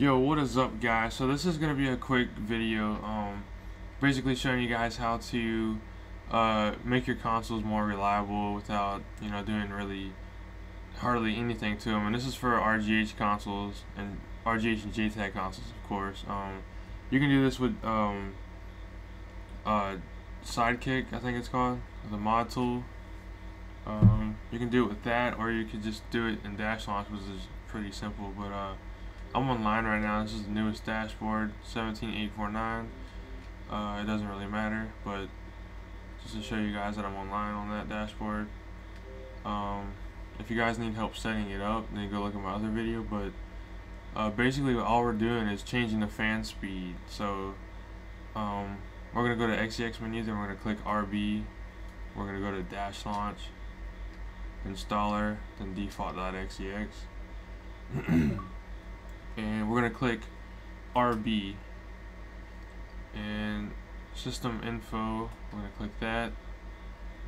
Yo, what is up guys? So this is going to be a quick video, um, basically showing you guys how to uh, make your consoles more reliable without, you know, doing really hardly anything to them. And this is for RGH consoles and RGH and JTAG consoles, of course. Um, you can do this with um, uh, Sidekick, I think it's called, the mod tool. Um, you can do it with that, or you could just do it in Dash Launch, which is pretty simple. But uh, I'm online right now. This is the newest dashboard, 17849. Uh, it doesn't really matter, but just to show you guys that I'm online on that dashboard. Um, if you guys need help setting it up, then go look at my other video. But uh, basically, all we're doing is changing the fan speed. So um, we're gonna go to XEX menu, then we're gonna click RB. We're gonna go to Dash Launch, Installer, then Default.xex. and we're gonna click RB and system info we're gonna click that.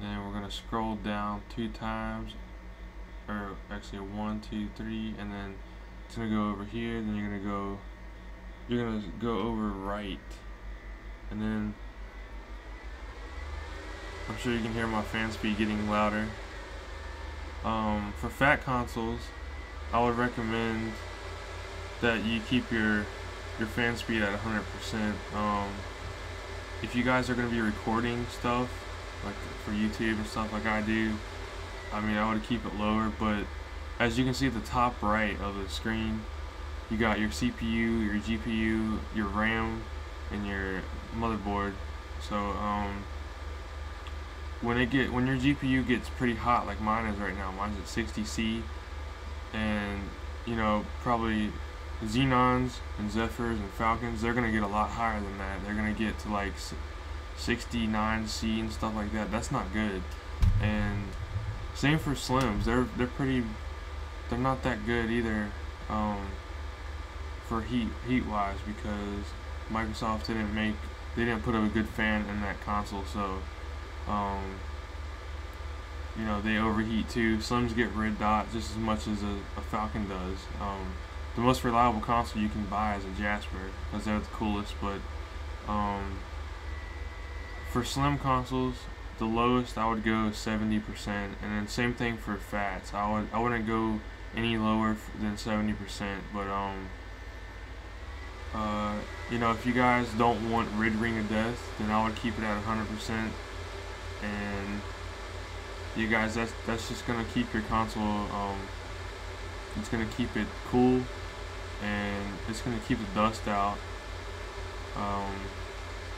Then we're gonna scroll down two times or actually one two three and then it's gonna go over here then you're gonna go you're gonna go over right. And then I'm sure you can hear my fan speed getting louder. Um, for fat consoles I would recommend that you keep your your fan speed at 100%. Um, if you guys are going to be recording stuff, like for YouTube and stuff like I do, I mean, I would keep it lower, but as you can see at the top right of the screen, you got your CPU, your GPU, your RAM, and your motherboard. So, um, when it get when your GPU gets pretty hot, like mine is right now, mine's at 60C, and you know, probably Xenons and Zephyrs and Falcons, they're going to get a lot higher than that. They're going to get to like 69C and stuff like that. That's not good. And same for Slims. They're they're pretty they're not that good either um, for heat heat wise because Microsoft didn't make they didn't put a good fan in that console so um, you know they overheat too. Slims get red dot just as much as a, a Falcon does. Um, the most reliable console you can buy is a Jasper because they're the coolest. But um, for slim consoles, the lowest I would go is 70%, and then same thing for fats. I would I wouldn't go any lower than 70%. But um, uh, you know, if you guys don't want red ring of death, then I would keep it at 100%. And you guys, that's that's just gonna keep your console. Um, it's gonna keep it cool and it's going to keep the dust out. Um,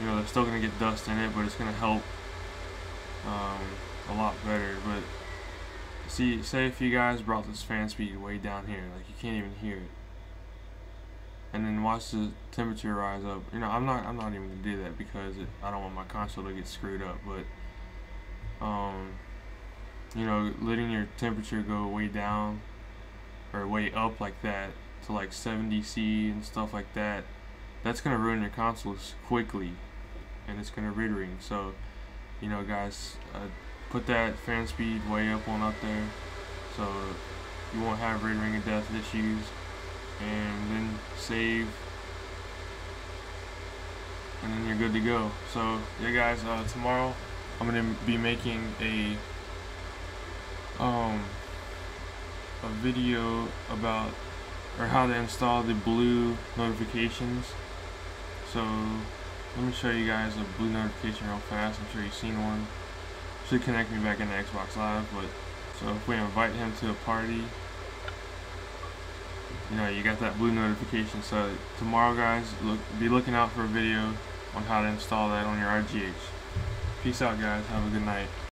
you know, they're still going to get dust in it, but it's going to help um, a lot better. But see, say if you guys brought this fan speed way down here, like you can't even hear it, and then watch the temperature rise up. You know, I'm not, I'm not even going to do that because it, I don't want my console to get screwed up. But um, you know, letting your temperature go way down or way up like that to like 70C and stuff like that, that's going to ruin your consoles quickly and it's going to red ring. So, you know, guys, uh, put that fan speed way up on up there so you won't have red ring of death issues and then save and then you're good to go. So, yeah, guys, uh, tomorrow I'm going to be making a um a video about or how to install the blue notifications. So let me show you guys a blue notification real fast. I'm sure you've seen one. Should connect me back into Xbox Live but so if we invite him to a party you know you got that blue notification. So tomorrow guys look be looking out for a video on how to install that on your RGH peace out guys. Have a good night